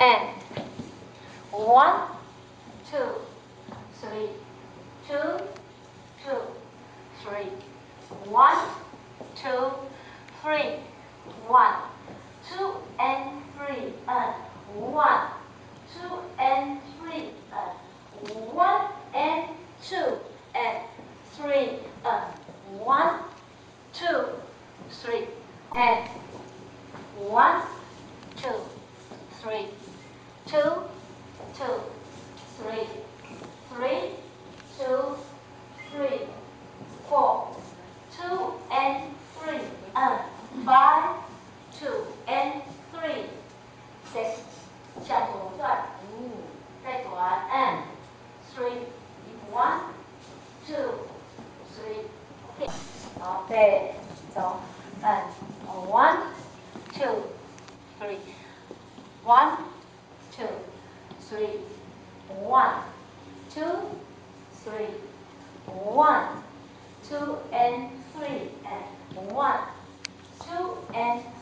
and one, two, three, two, two, three, one, two, three, one, two and three, and one, two and three, and one and two and three, and one, two, three, and one, two, three, two, two, three, three, two, three, four, two and three, and five, two and three, six，向左转，五，再转，and three, one, two, three，好，对，走，and one, two, three, one, two, three, one, two, three, one, two and three, and one, two and three,